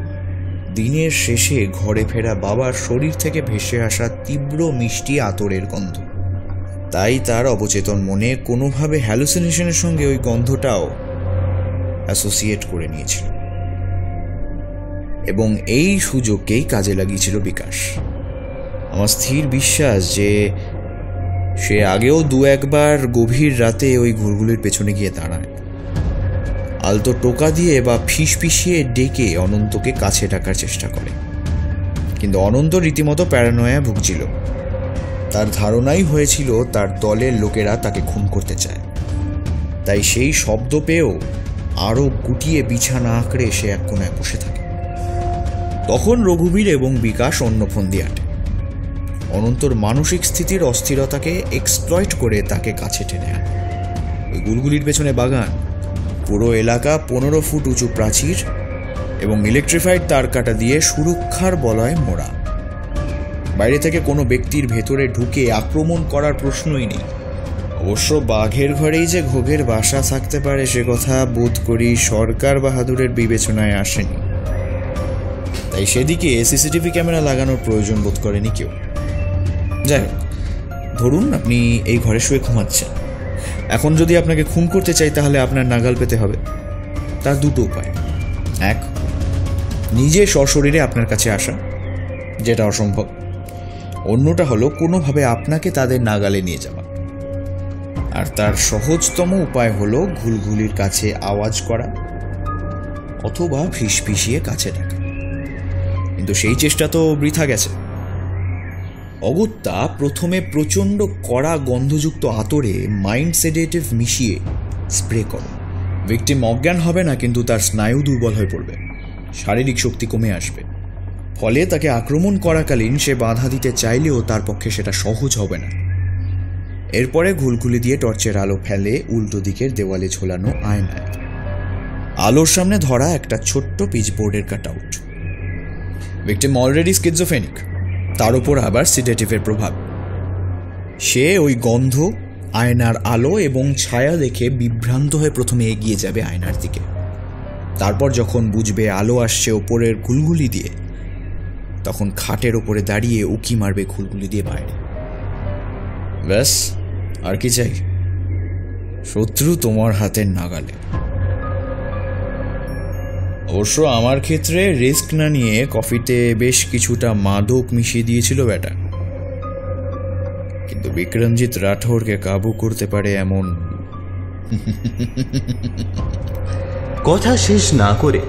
দিনের শেষে ঘরে ফেরা বাবার শরীর থেকে ভেসে আসা তীব্র মিষ্টি আতরের গন্ধ। তাই তার অবচেতন মনে কোনোভাবে হ্যালুসিনেশনের সঙ্গে ওই গন্ধটাও অ্যাসোসিয়েট করে নিয়েছিল। এবং এই সুযোগকেই কাজে লাগিয়েছিল বিকাশ। আমার স্থির বিশ্বাস যে সে আগেও দু একবার গভীর রাতে ওই ঘুরগুলির পেছনে গিয়ে দাঁড়ায়। আলতো টোকা দিয়ে বা ফিস পিষিয়ে ডেকে অনন্তকে কাছে ডাকার চেষ্টা করে। কিন্তু অনন্ত রীতিমতো প্যারানয়া ভুগছিল। তার ধারণাই হয়েছিল তার দলের লোকেরা তাকে খুন করতে চায়। তাই সেই শব্দ পেয়েও আরও গুটিয়ে বিছানা আঁকড়ে সে এক কোনায় বসে থাকে। তখন রঘুবীর এবং বিকাশ অন্য ফন্দি আটে। অনন্তর মানসিক স্থিতির অস্থিরতাকে এক্সপ্লয়েট করে তাকে কাছে টেনে আনে। ওই গুলগুলির পেছনে বাগান, পুরো এলাকা পনেরো ফুট উঁচু প্রাচীর এবং ইলেকট্রিফাইড তার কাটা দিয়ে সুরক্ষার বলয় মোড়া। বাইরে থেকে কোনো ব্যক্তির ভেতরে ঢুকে আক্রমণ করার প্রশ্নই নেই। অবশ্য বাঘের ঘরেই যে ঘোঘের বাসা থাকতে পারে সে কথা বোধ করি সরকার বাহাদুরের বিবেচনায় আসেনি। তাই সেদিকে সিসিটিভি ক্যামেরা লাগানোর প্রয়োজন বোধ করেনি কেউ। যাই হোক, ধরুন আপনি এই ঘরে শুয়ে ঘুমাচ্ছেন। এখন যদি আপনাকে খুন করতে চাই তাহলে আপনার নাগাল পেতে হবে। তার দুটো উপায়। এক, নিজে সশরীরে আপনার কাছে আসা, যেটা অসম্ভব। অন্যটা হলো কোনোভাবে আপনাকে তাদের নাগালে নিয়ে যাওয়া। আর তার সহজতম উপায় হলো ঘুলঘুলির কাছে আওয়াজ করা, অথবা ফিস ফিসিয়ে কাছে ডাকা কিন্তু সেই চেষ্টা তো বৃথা গেছে। অগত্যা প্রথমে প্রচণ্ড কড়া গন্ধযুক্ত আতরে মাইন্ড সেডেটিভ মিশিয়ে স্প্রে করো। ভিকটিম অজ্ঞান হবে না, কিন্তু তার স্নায়ু দুর্বল হয়ে পড়বে। শারীরিক শক্তি কমে আসবে। ফলে তাকে আক্রমণ করাকালীন সে বাধা দিতে চাইলেও তার পক্ষে সেটা সহজ হবে না। এরপরে ঘুলঘুলি দিয়ে টর্চের আলো ফেলে উল্টো দিকের দেওয়ালে ঝোলানো আয়নায়। আলোর সামনে ধরা একটা ছোট্ট পিচবোর্ডের cut out. Victim already schizophrenic তার উপর আবার সিডেটিভের প্রভাব। সে ওই গন্ধ, আয়নার আলো এবং ছায়া দেখে বিভ্রান্ত হয়ে প্রথমে এগিয়ে যাবে আয়নার দিকে। তারপর যখন বুঝবে আলো আসছে ওপরের ঘুলগুলি দিয়ে, তখন খাটের ওপরে দাঁড়িয়ে উকি মারবে ঘুলগুলি দিয়ে বাইরে। ব্যাস, আর কি চাই? শত্রু তোমার হাতের নাগালে। অবশ্য আমার ক্ষেত্রে রিস্ক না নিয়ে কফিতে বেশ কিছুটা মাদক মিশিয়ে দিয়েছিল ব্যাটা। কিন্তু বিক্রমজিৎ রাঠৌরকে কাবু করতে পারে এমন কথা শেষ না করে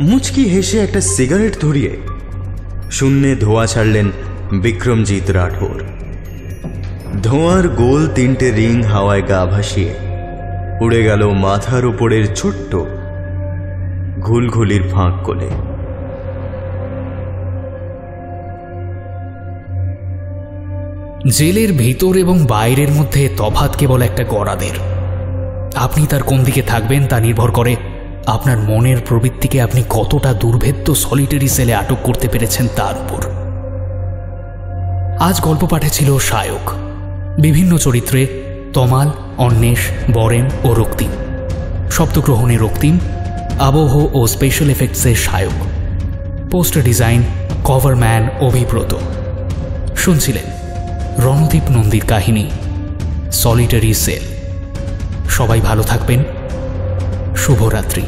মুচকি হেসে একটা সিগারেট ধরিয়ে শূন্যে ধোঁয়া ছাড়লেন বিক্রমজিৎ রাঠোর। ধোঁয়ার গোল তিনটে রিং হাওয়ায় গা ভাসিয়ে উড়ে গেল মাথার উপরের ছোট্ট ঘুলঘুলির ফাঁক কোলে। জেলের ভিতর এবং বাইরের মধ্যে তফাৎ কেবল একটা গড়াদের। আপনি তার কোন দিকে থাকবেন তা নির্ভর করে আপনার মনের প্রবৃত্তিকে আপনি কতটা দুর্ভেদ্য সলিটারি সেলে আটক করতে পেরেছেন তার উপর। আজ গল্প পাঠে ছিল শায়ক বিভিন্ন চরিত্রে তমাল, অন্বেষ, বরেন ও রক্তিম। শব্দগ্রহণে রক্তিম আবহ ও special এফেক্টসের Sayak. Poster design cover man Abhibrata. শুনছিলেন রণদীপ নন্দীর কাহিনী সলিটারি সেল সবাই ভালো থাকবেন। শুভরাত্রি।